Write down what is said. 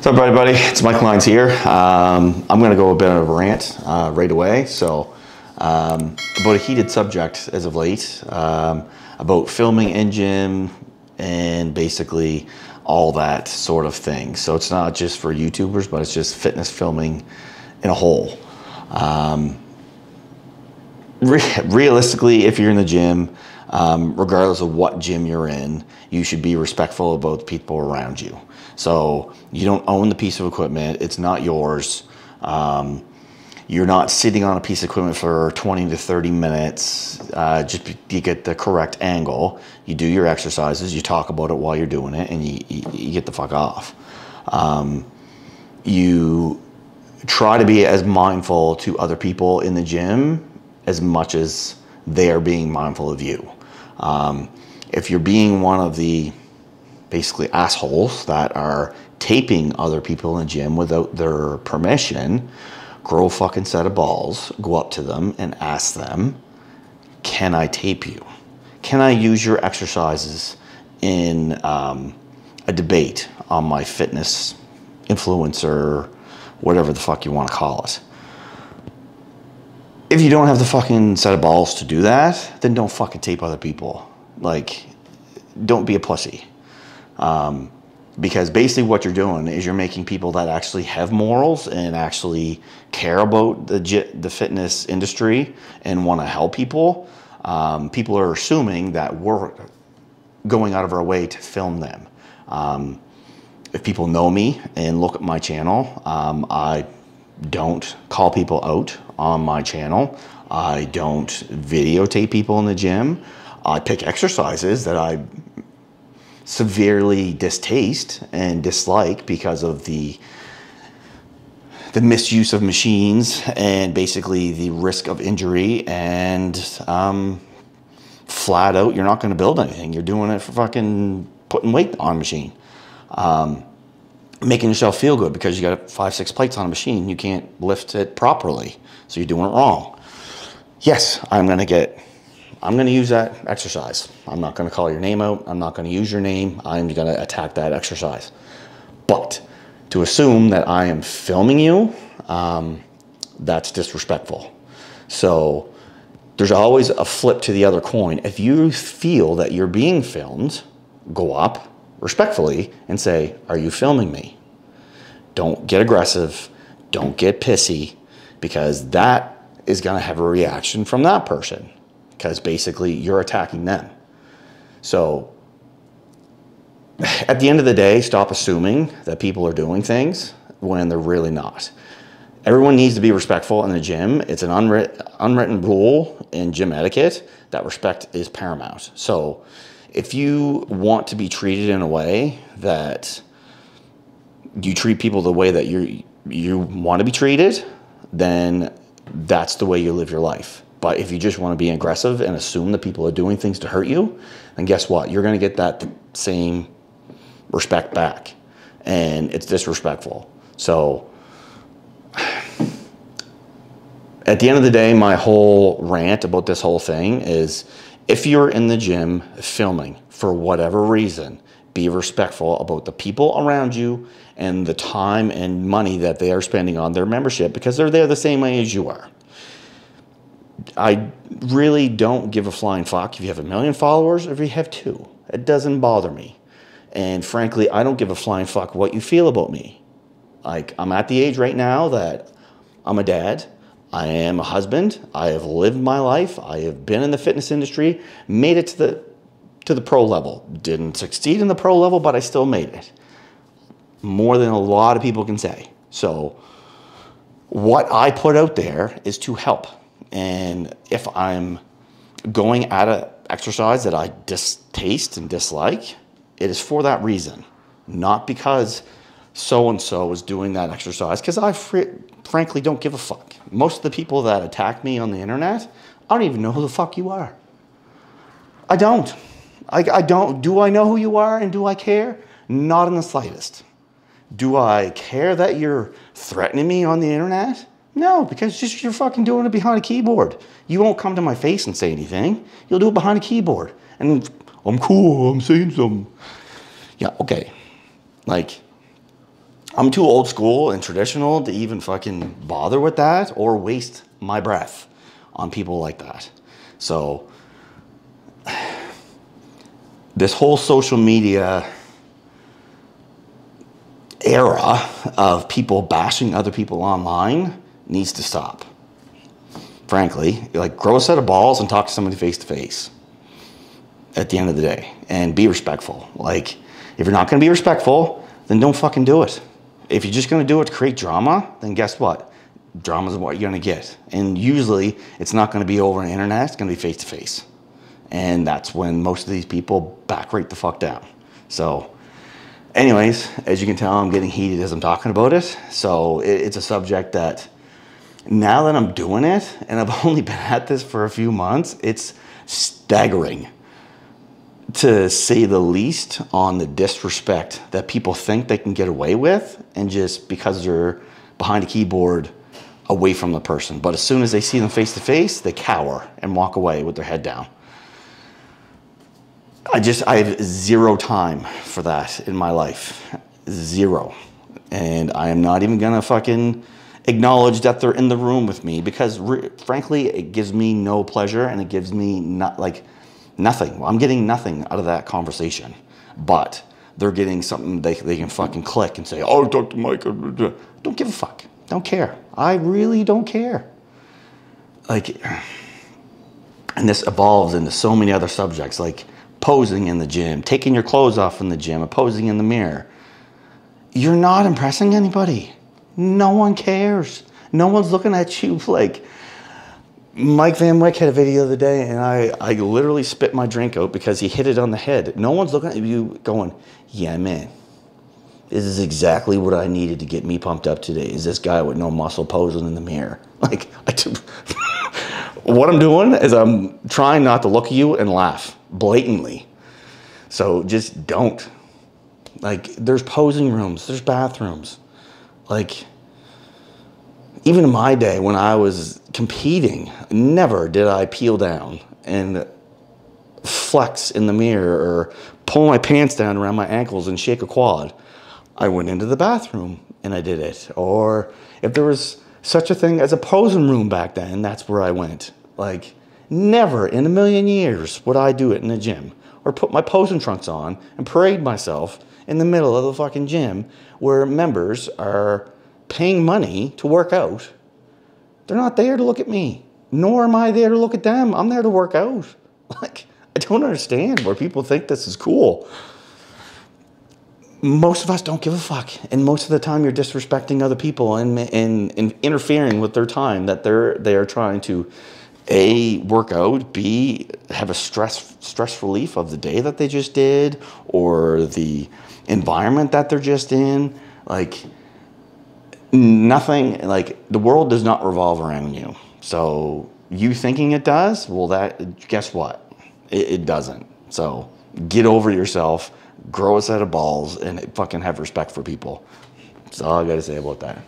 What's up, everybody? It's Mike Lynds here. Um, I'm going to go a bit of a rant uh, right away. So, um, about a heated subject as of late, um, about filming in gym and basically all that sort of thing. So, it's not just for YouTubers, but it's just fitness filming in a whole. Um, re realistically, if you're in the gym, um, regardless of what gym you're in, you should be respectful of both people around you. So you don't own the piece of equipment, it's not yours. Um, you're not sitting on a piece of equipment for 20 to 30 minutes uh, just to get the correct angle. You do your exercises, you talk about it while you're doing it, and you, you, you get the fuck off. Um, you try to be as mindful to other people in the gym as much as they are being mindful of you. Um, if you're being one of the basically assholes that are taping other people in the gym without their permission, grow a fucking set of balls, go up to them and ask them, can I tape you? Can I use your exercises in um, a debate on my fitness influencer, whatever the fuck you want to call it? If you don't have the fucking set of balls to do that, then don't fucking tape other people. Like, don't be a pussy. Um, because basically what you're doing is you're making people that actually have morals and actually care about the the fitness industry and want to help people. Um, people are assuming that we're going out of our way to film them. Um, if people know me and look at my channel, um, I don't call people out on my channel. I don't videotape people in the gym. I pick exercises that I severely distaste and dislike because of the the misuse of machines and basically the risk of injury and um, flat out you're not going to build anything you're doing it for fucking putting weight on a machine um, making yourself feel good because you got five, six plates on a machine, you can't lift it properly. So you're doing it wrong. Yes, I'm gonna get, I'm gonna use that exercise. I'm not gonna call your name out. I'm not gonna use your name. I'm gonna attack that exercise. But to assume that I am filming you, um, that's disrespectful. So there's always a flip to the other coin. If you feel that you're being filmed, go up, respectfully and say, Are you filming me? Don't get aggressive. Don't get pissy because that is going to have a reaction from that person because basically you're attacking them. So at the end of the day, stop assuming that people are doing things when they're really not. Everyone needs to be respectful in the gym. It's an unwritten, unwritten rule in gym etiquette that respect is paramount. So if you want to be treated in a way that you treat people the way that you you want to be treated, then that's the way you live your life. But if you just want to be aggressive and assume that people are doing things to hurt you, then guess what? You're going to get that same respect back. And it's disrespectful. So at the end of the day, my whole rant about this whole thing is if you're in the gym filming for whatever reason, be respectful about the people around you and the time and money that they are spending on their membership because they're there the same way as you are. I really don't give a flying fuck if you have a million followers or if you have two. It doesn't bother me. And frankly, I don't give a flying fuck what you feel about me. Like, I'm at the age right now that I'm a dad. I am a husband. I have lived my life. I have been in the fitness industry, made it to the to the pro level. Didn't succeed in the pro level, but I still made it. More than a lot of people can say. So what I put out there is to help. And if I'm going at an exercise that I distaste and dislike, it is for that reason, not because so and so is doing that exercise, because I frankly don't give a fuck. Most of the people that attack me on the internet, I don't even know who the fuck you are. I don't. I, I don't. Do I know who you are and do I care? Not in the slightest. Do I care that you're threatening me on the internet? No, because just you're fucking doing it behind a keyboard. You won't come to my face and say anything. You'll do it behind a keyboard. And I'm cool, I'm saying something. Yeah, okay. Like, I'm too old school and traditional to even fucking bother with that or waste my breath on people like that. So, this whole social media era of people bashing other people online needs to stop. Frankly, like grow a set of balls and talk to somebody face to face at the end of the day and be respectful. Like, if you're not going to be respectful, then don't fucking do it. If you're just to do it to create drama, then guess what? Drama is what you're to get. And usually it's not to be over the internet, it's to be face to face. And that's when most of these people back right the fuck down. So, anyways, as you can tell, I'm getting heated as I'm talking about it. So, it's a subject that now that I'm doing it and I've only been at this for a few months, it's staggering to say the least on the disrespect that people think they can get away with and just because they're behind a keyboard away from the person. But as soon as they see them face to face, they cower and walk away with their head down. I just, I have zero time for that in my life. Zero. And I am not even gonna fucking acknowledge that they're in the room with me because frankly, it gives me no pleasure and it gives me not like, Nothing. I'm getting nothing out of that conversation. But they're getting something they, they can fucking click and say, oh, Dr. Mike, uh, uh, uh. don't give a fuck. Don't care. I really don't care. Like, and this evolves into so many other subjects like posing in the gym, taking your clothes off in the gym, posing in the mirror. You're not impressing anybody. No one cares. No one's looking at you like, Mike Van Wyck had a video the other day, and I, I literally spit my drink out because he hit it on the head. No one's looking at you going, yeah, man, this is exactly what I needed to get me pumped up today, is this guy with no muscle posing in the mirror. Like, what I'm doing is I'm trying not to look at you and laugh blatantly. So just don't. Like, there's posing rooms, there's bathrooms. Like, even in my day when I was competing, never did I peel down and flex in the mirror or pull my pants down around my ankles and shake a quad. I went into the bathroom and I did it. Or if there was such a thing as a posing room back then, that's where I went. Like, never in a million years would I do it in the gym or put my posing trunks on and parade myself in the middle of the fucking gym where members are paying money to work out, they're not there to look at me, nor am I there to look at them. I'm there to work out. Like, I don't understand where people think this is cool. Most of us don't give a fuck. And most of the time you're disrespecting other people and, and, and interfering with their time that they're, they are trying to a work out b have a stress stress relief of the day that they just did or the environment that they're just in like nothing like the world does not revolve around you. So you thinking it does, well, that guess what? It, it doesn't. So get over yourself, grow a set of balls, and fucking have respect for people. That's all I got to say about that.